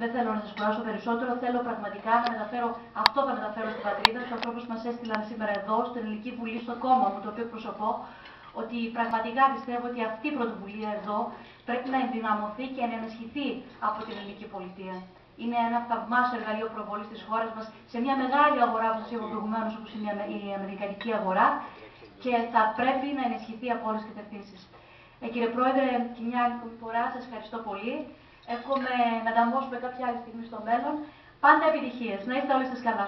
δεν θέλω να σας κουράσω περισσότερο. Θέλω πραγματικά να μεταφέρω αυτό θα μεταφέρω στην πατρίδα, στου ανθρώπους που μας έστειλαν σήμερα εδώ, στην Ελληνική Βουλή, στο κόμμα μου, το οποίο προσωπώ, ότι πραγματικά πιστεύω ότι αυτή η πρωτοβουλία εδώ πρέπει να ενδυναμωθεί και να ενισχυθεί από την ελληνική πολιτεία. Είναι ένα θαυμάσιο εργαλείο προβολής της χώρας μας σε μια μεγάλη αγορά, όπως σα είπα προηγουμένως, όπως είναι η Αμερικανική αγορά, και θα πρέπει να ενισχυθεί από όλες τις κατευθύνσεις. Ε, κύριε Πρόεδρε, και μια άλλη φορά σας ευχαριστώ πολύ. Εύχομαι να τα κάποια άλλη στιγμή στο μέλλον. Πάντα επιτυχίες. Να είστε όλοι σας καλά.